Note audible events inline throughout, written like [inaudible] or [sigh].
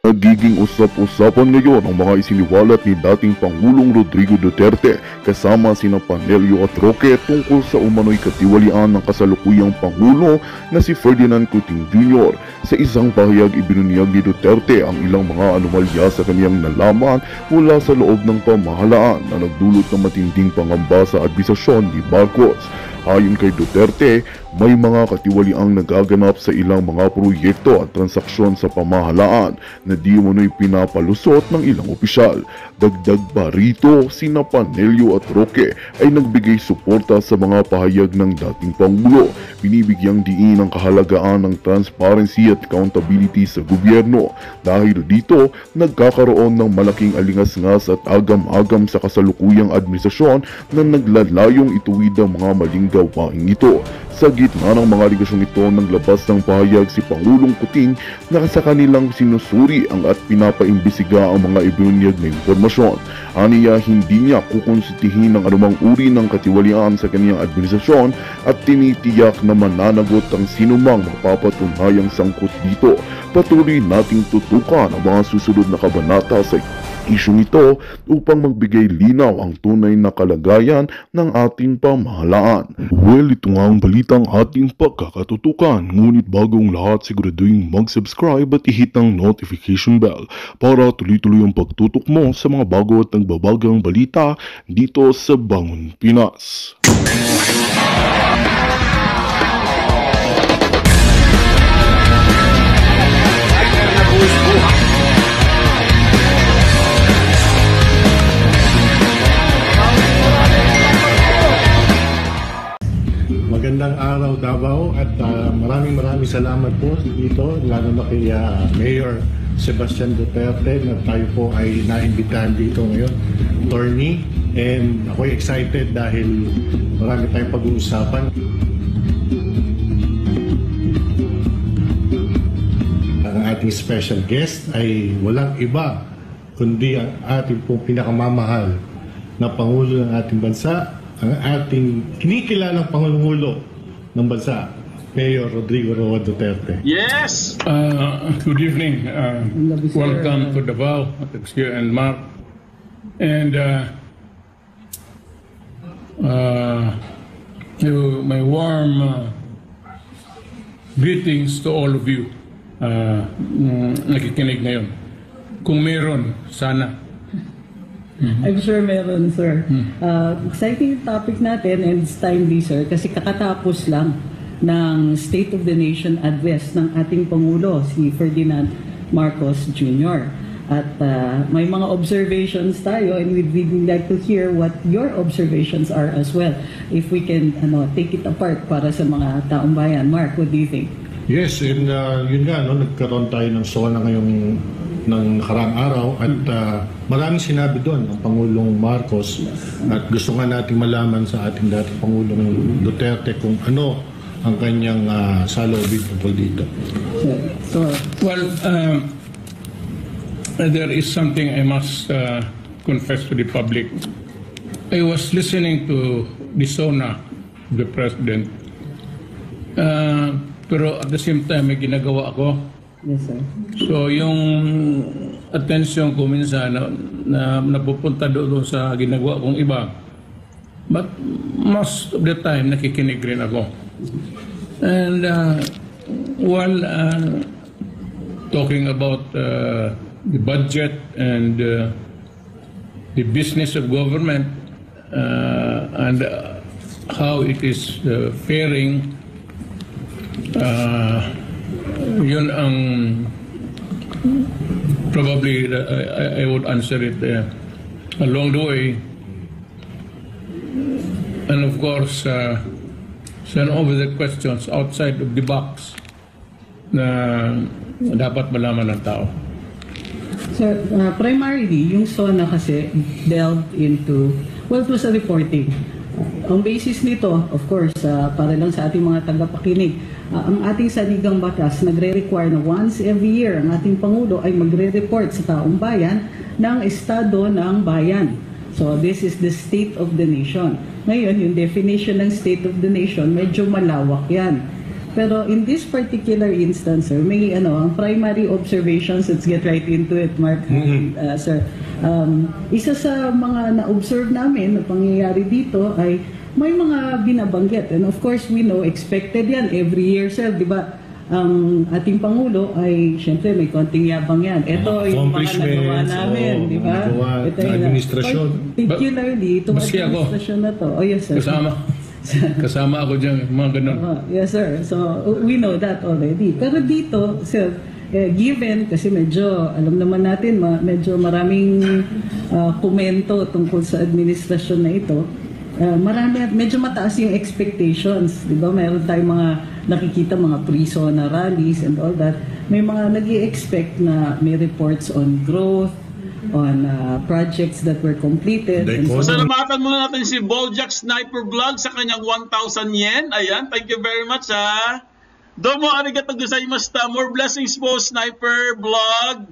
Nagiging usap-usapan ngayon ang mga isiniwalat ni dating Pangulong Rodrigo Duterte kasama sina Panelio at Roque tungkol sa umano'y katiwalian ng kasalukuyang Pangulo na si Ferdinand Coutinho Jr. Sa isang pahayag ibinunyag ni Duterte ang ilang mga anomalya sa kaniyang nalaman mula sa loob ng pamahalaan na nagdulot ng matinding pangamba sa administrasyon ni Marcos. Ayon kay Duterte, may mga katiwaliang nagaganap sa ilang mga proyekto at transaksyon sa pamahalaan na di umano'y pinapalusot ng ilang opisyal. Dagdag pa rito, sina Panelio at Roque ay nagbigay suporta sa mga pahayag ng dating Pangulo. Binibigyang diin ang kahalagaan ng transparency at accountability sa gobyerno. Dahil dito, nagkakaroon ng malaking alingas-ngas at agam-agam sa kasalukuyang administrasyon na naglalayong ituwid ang mga maling gawain ito. Sa gitna ng mga aligasyong ito nang labas ng pahayag si Pangulong Kuting na sa kanilang sinusuri ang at pinapaimbisiga ang mga ibinunyag na impormasyon. Aniya hindi niya kukonsultihin ng anumang uri ng katiwalian sa kanyang administrasyon at tinitiyak na mananagot ang sinumang mapapatunayang sangkot dito. Patuloy nating tutukan ang mga susunod na kabanata sa isyong ito upang magbigay linaw ang tunay na kalagayan ng ating pamahalaan. Well, ito nga ang balitang ating pagkakatutukan. Ngunit bagong lahat siguraduhin mag-subscribe at i-hit ang notification bell para tuloy-tuloy ang pagtutok mo sa mga bago at nagbabagang balita dito sa Bangon Pinas. Magandang araw Davao at ah, maraming maraming salamat po dito lalo na kay ah, Mayor Sebastian Duterte na tayo po ay naimbitahan dito ngayon attorney. And ako excited dahil marami tayong pag-uusapan. Ang ating special guest ay walang iba kundi ang ating pong pinakamamahal na Pangulo ng ating bansa, ang ating kinikilalang Pangulo ng bansa, Mayor Rodrigo Roa Duterte. Yes! Uh, good evening. Uh, welcome to Davao, Texia and Mark. And uh, uh, to my warm uh, greetings to all of you uh, mm, nakikinig ngayon. Kung meron, sana. I'm sure meron, sir. Uh, exciting topic natin and it's timely, sir, kasi kakatapos lang ng State of the Nation address ng ating Pangulo, si Ferdinand Marcos Jr. At uh, may mga observations tayo and we'd really like to hear what your observations are as well. If we can ano, take it apart para sa mga taong bayan. Mark, what do you think? Yes, and uh, yun nga, no, nagkaroon tayo ng SONA ngayong ng nakaraang araw at uh, maraming sinabi doon ang Pangulong Marcos at gusto nga nating malaman sa ating dating Pangulong Duterte kung ano ang kanyang uh, salobin tungkol dito. So, Well, um, there is something I must uh, confess to the public. I was listening to the SONA the President. Uh, pero at the same time, may ginagawa ako. Yes, sir. So, yung attention ko minsan na, na napupunta doon sa ginagawa kong iba. But most of the time, nakikinig rin ako. And uh, while uh, talking about uh, the budget and uh, the business of government uh, and uh, how it is uh, faring, uh, yun ang probably I, I would answer it uh, along the way. And of course, uh, send over the questions outside of the box na dapat malaman ng tao. Sir, uh, primarily, yung SONA kasi delved into, well, it was a reporting. Ang basis nito, of course, uh, para lang sa ating mga tagapakinig, uh, ang ating saligang batas nagre-require na once every year ang ating Pangulo ay magre-report sa taong bayan ng estado ng bayan. So, this is the state of the nation. Ngayon, yung definition ng state of the nation, medyo malawak yan. Pero in this particular instance, sir, may ano, ang primary observations, let's get right into it, Mark, uh, sir. Um, isa sa mga na-observe namin na pangyayari dito ay may mga binabanggit. And of course, we know, expected yan every year, sir, di ba? Ang ating Pangulo ay, syempre, may konting yabang yan. Ito yung mga nagawa Accomplishments, namin, oo, di ba? nagawa Ito ng yung- administrasyon. Particularly, itong Maski ako. administrasyon na to. Oh, yes, sir. Kasama. [laughs] Kasama ako dyan, mga ganun. Oh, yes, sir. So, we know that already. Pero dito, sir, eh, given, kasi medyo, alam naman natin, ma- medyo maraming ah, komento tungkol sa administrasyon na ito, ah, marami, medyo mataas yung expectations. Di ba? Meron tayong mga nakikita, mga pre-SONA rallies and all that. May mga nag expect na may reports on growth, on ah, projects that were completed. so. Salamatan muna natin si Bojack Sniper Vlog sa kanyang 1,000 yen. Ayan, thank you very much ha. Domo arigato gozaimashita. More blessings po, Sniper Vlog.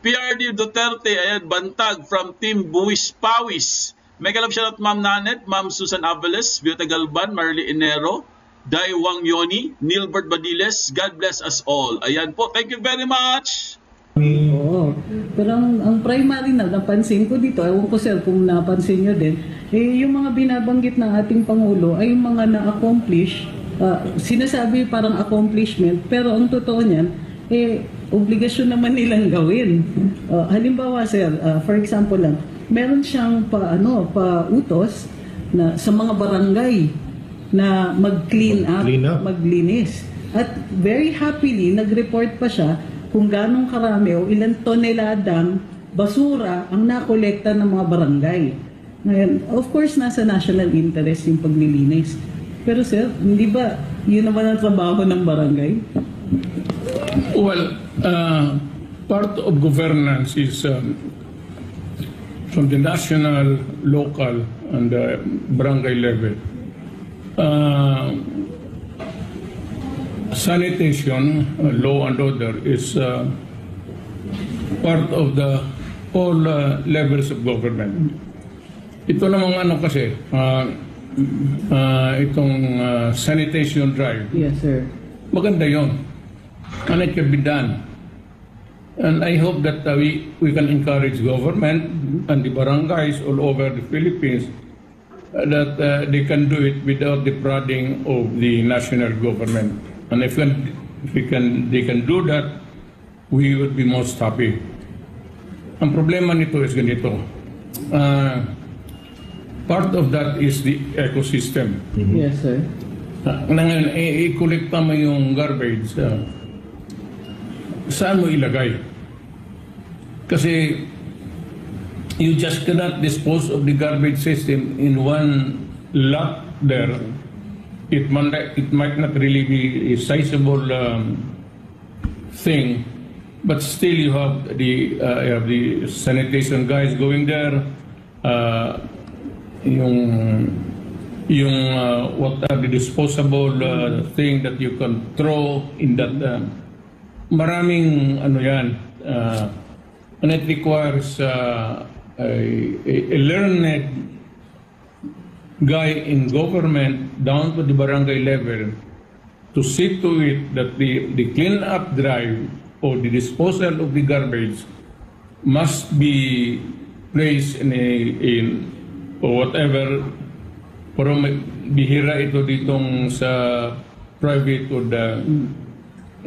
PRD Duterte, ayan, bantag from Team Buwis Pawis. Mega love shoutout Ma'am Nanet, Ma'am Susan Aveles, Biota Galban, Marley Enero, Dai Wang Yoni, Nilbert Badiles, God bless us all. Ayan po, thank you very much. Oo. Pero ang, ang primary na napansin ko dito, ewan ko sir kung napansin nyo din, eh, yung mga binabanggit ng ating Pangulo ay yung mga na-accomplish, ah, sinasabi parang accomplishment, pero ang totoo niyan, eh, obligasyon naman nilang gawin. Ah, halimbawa sir, ah, for example lang, meron siyang pa, ano, pa utos na, sa mga barangay na mag-clean up, Mag-clean up. maglinis. At very happily, nag-report pa siya kung ganong karami o ilang toneladang basura ang nakolekta ng mga barangay. Ngayon, of course, nasa national interest yung paglilinis. Pero sir, hindi ba yun naman ang trabaho ng barangay? Well, uh, part of governance is um, from the national, local, and the barangay level. Uh, sanitation, uh, law and order is uh, part of the all uh, levels of government. Ito namang ano kasi, uh, uh, itong uh, sanitation drive, Yes, sir. maganda yon. And it can be done. And I hope that uh, we, we can encourage government and the barangays all over the Philippines uh, that uh, they can do it without the prodding of the national government. And if, can, if we can, they can do that, we would be most happy. Ang problema nito is ganito. Uh, part of that is the ecosystem. Yes, sir. Na ngayon, i-collecta mo yung garbage, ah, saan mo ilagay? Kasi you just cannot dispose of the garbage system in one lot there. It might, it might not really be a sizable um, thing, but still you have the, uh, you have the sanitation guys going there, uh, yung yung uh, what are the disposable uh, thing that you can throw in that uh, maraming ano yan uh, and it requires uh, a, a, learned guy in government down to the barangay level to see to it that the, the clean up drive or the disposal of the garbage must be placed in a in or whatever pero bihira ito ditong sa private would uh,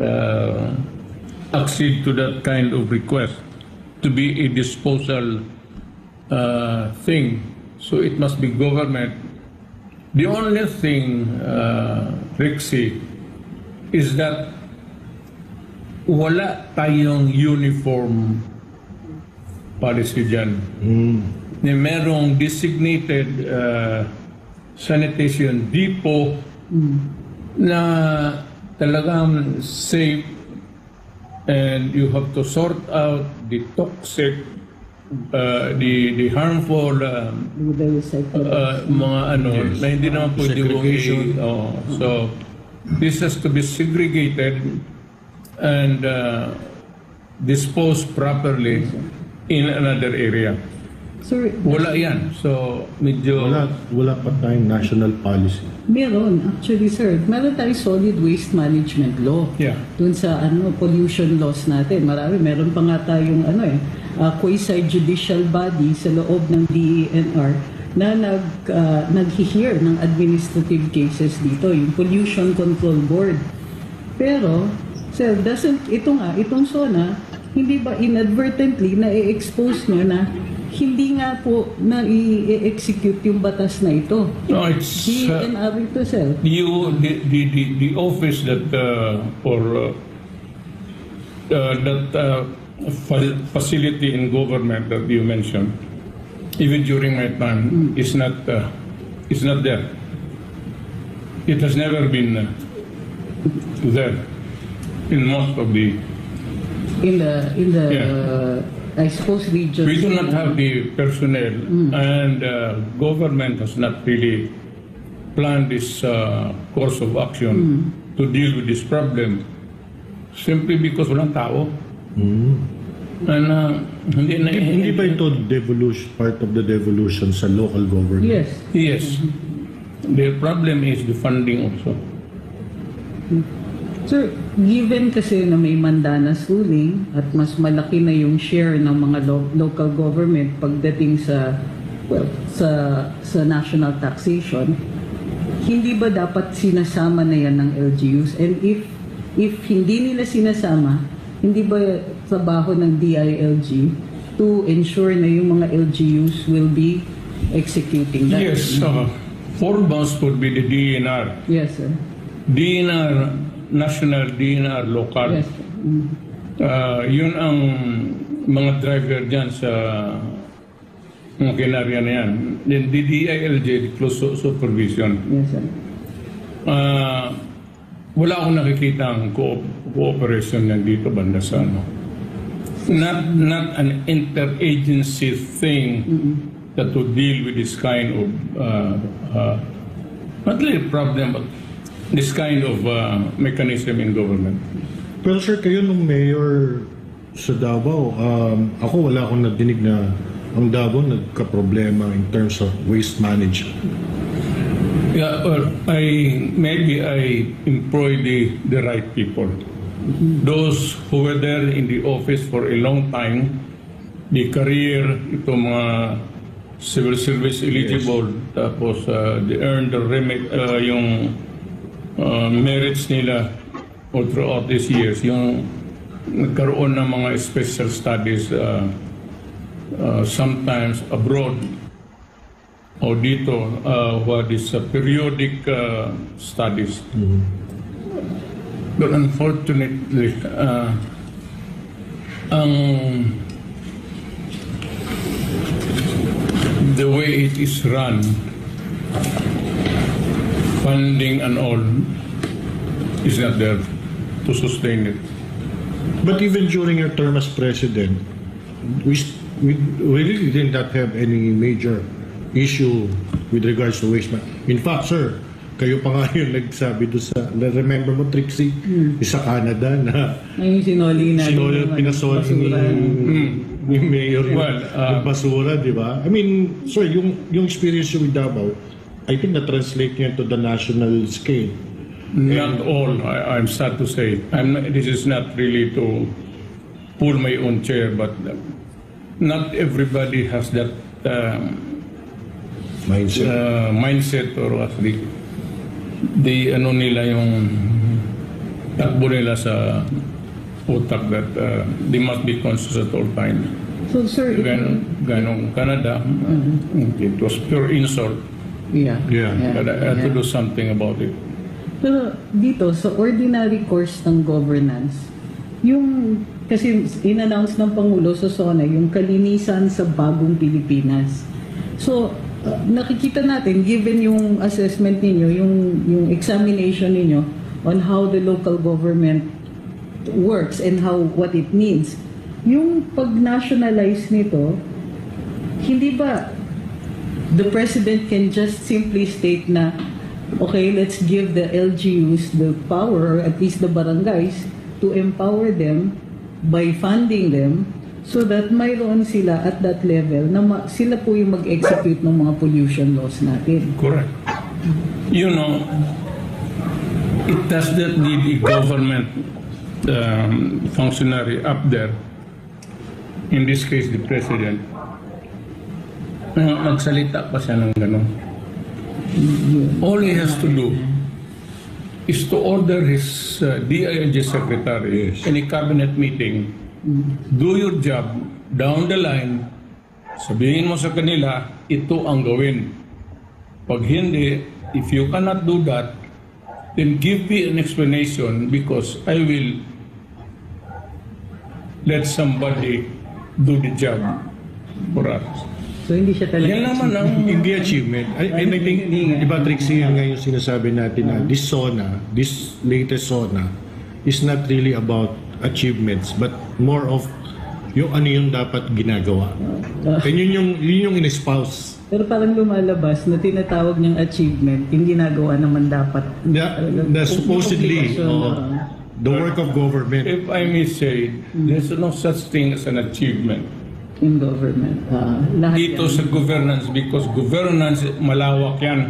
uh, accede to that kind of request to be a disposal uh, thing. So it must be government. The only thing, uh, Rixie, is that wala tayong uniform policy dyan. Na merong designated uh, sanitation depot na talagang safe and you have to sort out the toxic, uh, the, the harmful um, uh, mga ano na hindi naman pwede Segregation. i- oh, so this has to be segregated and uh, disposed properly in another area. Sir, Wala yan. So, medyo... Wala, wala pa tayong national policy. meron. Actually, sir, meron tayong solid waste management law. Yeah. Dun sa ano pollution laws natin. Marami. Meron pa nga tayong ano eh, uh, quasi-judicial body sa loob ng DENR na nag, uh, nag-hear ng administrative cases dito, yung Pollution Control Board. Pero, sir, doesn't, ito nga, itong SONA, hindi ba inadvertently na i-expose nyo na hindi nga po na i-execute yung batas na ito. No, it's... uh, DNR ito, sir. you the the the, the office that uh, or uh, uh, that uh, fa- facility in government that you mentioned even during my time is not uh, is not there it has never been uh, there in most of the In the, in the, Yeah. I suppose regions. we do not have the personnel and uh, government has not really planned this uh, course of action to deal with this problem simply because walang tao. And uh, hindi na Hindi ba ito devolution, part of the devolution sa local government? Yes. Yes. The problem is the funding also. Sir, given kasi na may mandanas ruling at mas malaki na yung share ng mga lo- local government pagdating sa well, sa sa national taxation, hindi ba dapat sinasama na yan ng LGUs? And if if hindi nila sinasama, hindi ba trabaho ng DILG to ensure na yung mga LGUs will be executing that? Yes. Uh, foremost would be the DNR. Yes, sir. DNR national, DNR local. Yes. Uh, yun ang mga driver dyan sa mga kinarya na yan. Then the DILJ, the close su- supervision. Yes, sir. Ah, wala akong nakikita ang co- cooperation na dito banda sa ano. Not, not an interagency thing that to deal with this kind of, uh, uh, not really problem, but this kind of uh, mechanism in government. Pero sir, kayo nung mayor sa Davao, um, ako wala akong nadinig na ang Davao nagka-problema in terms of waste management. Yeah, well, I maybe I employ the, the right people. Those who were there in the office for a long time, the career, ito mga civil service eligible, tapos uh, they earn the remit, uh, yung uh, merits nila all throughout these years, yung nagkaroon ng mga special studies uh, uh, sometimes abroad o dito, uh, what is uh, periodic uh, studies. But unfortunately, uh, ang the way it is run, funding and all, is not there to sustain it. But even during your term as president, we, we, we really did not have any major issue with regards to waste management. In fact, sir, kayo pa nga [laughs] yung nagsabi doon sa, na-remember mo, Trixie, sa Canada na Ayun sinoli natin. sinolo, yung pinasol ni, basura. ni Mayor yung, Well, uh, yung basura, di ba? I mean, sir, yung, yung experience with Davao, I think na-translate niya to the national scale. Not all, I, I'm sad to say. I'm, this is not really to pull my own chair, but not everybody has that um, Mindset. uh, mindset or at the, the ano nila yung takbo nila sa utak that uh, they must be conscious at all times. So, sir, ito, Ganon, ganong Canada, it was pure insult, yeah. Yeah. but I had to yeah. do something about it. Pero dito, sa ordinary course ng governance, yung, kasi in-announce ng Pangulo sa SONA, yung kalinisan sa bagong Pilipinas. So, uh, nakikita natin, given yung assessment ninyo, yung, yung examination ninyo on how the local government works and how what it needs, yung pag-nationalize nito, hindi ba the president can just simply state na, okay, let's give the LGUs the power, at least the barangays, to empower them by funding them so that mayroon sila at that level na ma- sila po yung mag-execute ng mga pollution laws natin. Correct. You know, it does not need a government um, functionary up there, in this case the president, na magsalita pa siya ng gano'n. All he has to do is to order his uh, DILG secretary in a cabinet meeting, do your job, down the line, sabihin mo sa kanila, ito ang gawin. Pag hindi, if you cannot do that, then give me an explanation because I will let somebody do the job for us. So hindi siya talaga... Yan naman ang Hindi achievement. I, I think, di ba Trixie, yan nga yung sinasabi natin na this SONA, this latest SONA, is not really about achievements, but more of yung ano yung dapat ginagawa. And yun yung, yun yung in-espouse. Pero parang lumalabas na tinatawag niyang achievement, yung ginagawa naman dapat. Na, na supposedly, oh, ah. the work of government. If I may say, there's no such thing as an achievement in government. Ah, lahat dito yan. sa governance because governance malawak yan.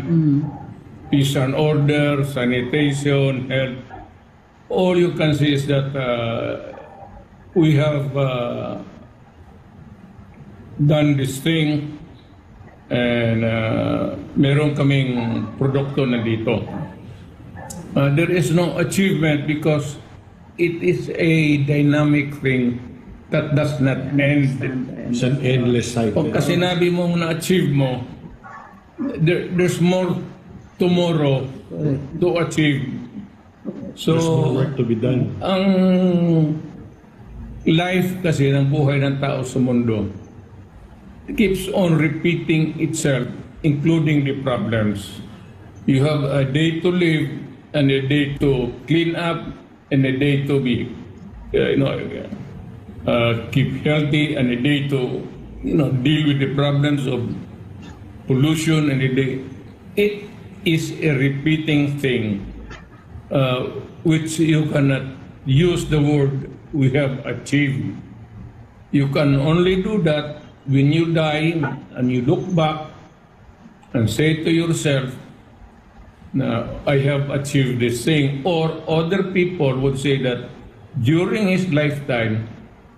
Peace and order, sanitation, health. All you can see is that uh, we have uh, done this thing and uh, meron kaming produkto na dito. Uh, there is no achievement because it is a dynamic thing that does not end. It's an endless cycle. Pagka sinabi mo na-achieve mo, there, there's more tomorrow to achieve. So, There's more work to be done. ang life kasi ng buhay ng tao sa mundo keeps on repeating itself, including the problems. You have a day to live and a day to clean up and a day to be, uh, you know, uh, keep healthy and a day to, you know, deal with the problems of pollution and a day. It is a repeating thing uh, which you cannot use the word we have achieved. You can only do that when you die and you look back and say to yourself, na I have achieved this thing. Or other people would say that during his lifetime,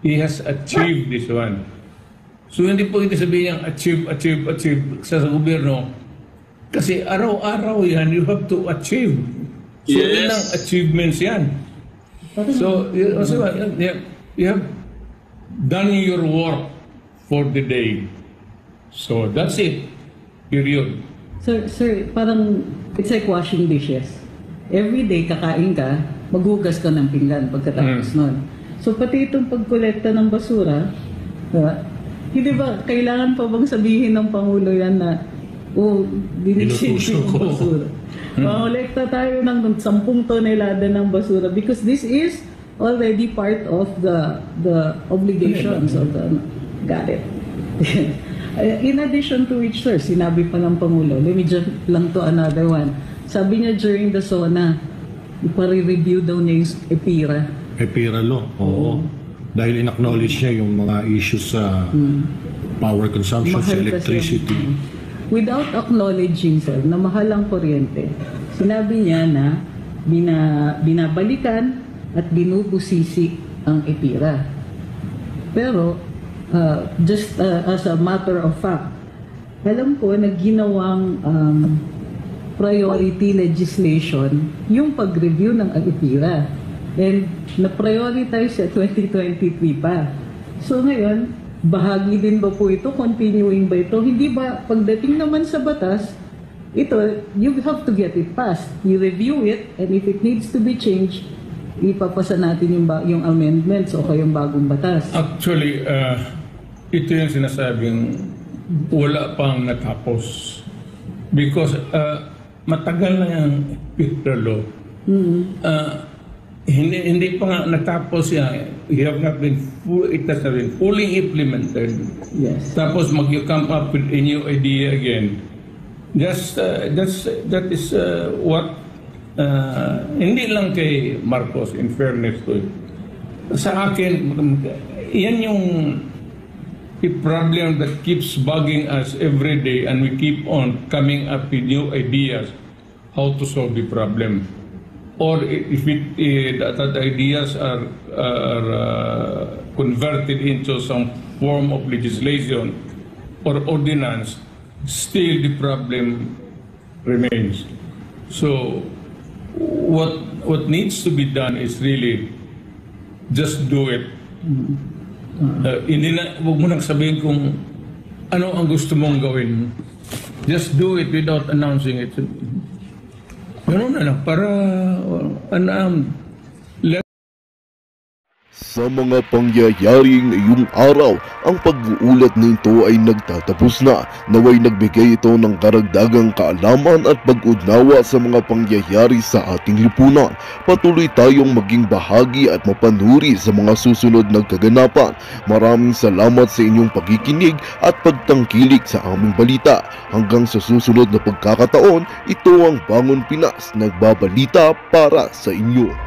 he has achieved this one. So hindi po ito sabihin niyang achieve, achieve, achieve sa, sa gobyerno. Kasi araw-araw yan, you have to achieve. So Yes. ilang achievements yan. So, you, so, you, you have done your work for the day. So that's it. Period. Sir, sir, parang it's like washing dishes. Every day kakain ka, maghugas ka ng pinggan pagkatapos Mm. nun. So pati itong pagkolekta ng basura, diba? hindi ba kailangan pa bang sabihin ng Pangulo yan na oh, Inutusan yung ko." [laughs] basura. Makolekta tayo ng 10 tonelada ng basura because this is already part of the the obligations of the got it. [laughs] In addition to which, sir, sinabi pa ng Pangulo, let me jump lang to another one. Sabi niya during the SONA, ipare-review daw niya yung EPIRA. Epira law, oo. Dahil in-acknowledge niya yung mga issues sa power consumption, sa Mahal kasi- electricity. Without acknowledging, sir, na mahal ang kuryente, sinabi niya na bina, binabalikan at binubusisi ang EPIRA. Pero, uh, just uh, as a matter of fact, alam ko na ginawang um, priority legislation yung pag-review ng EPIRA. And na-prioritize sa 2023 pa. So ngayon, bahagi din ba po ito? Continuing ba ito? Hindi ba, pagdating naman sa batas, ito, you have to get it passed. You review it, and if it needs to be changed, ipapasa natin yung, ba- yung amendments o kayong bagong batas. Actually, uh, ito yung sinasabing wala pang natapos. Because uh, matagal na yung Peter Law. Uh, hindi, hindi pa nga natapos yan. We have not been full, it has been fully implemented. Yes. Tapos mag you come up with a new idea again. Just, uh, that's, that is uh, what, uh, hindi lang kay Marcos, in fairness to Sa akin, yan yung a problem that keeps bugging us every day and we keep on coming up with new ideas how to solve the problem. Or if it, eh, that, that ideas are, are uh, converted into some form of legislation or ordinance, still the problem remains. So what what needs to be done is really just do it. Uh, hindi na, huwag mo nang sabihin kung ano ang gusto mong gawin. Just do it without announcing it. Ganun na lang, para uh, unarmed. Sa mga pangyayaring ngayong araw, ang pag-uulat nito ay nagtatapos na. Naway nagbigay ito ng karagdagang kaalaman at pag-udnawa sa mga pangyayari sa ating lipunan. Patuloy tayong maging bahagi at mapanuri sa mga susunod na kaganapan. Maraming salamat sa inyong pagkikinig at pagtangkilik sa aming balita. Hanggang sa susunod na pagkakataon, ito ang Bangon Pinas, nagbabalita para sa inyo.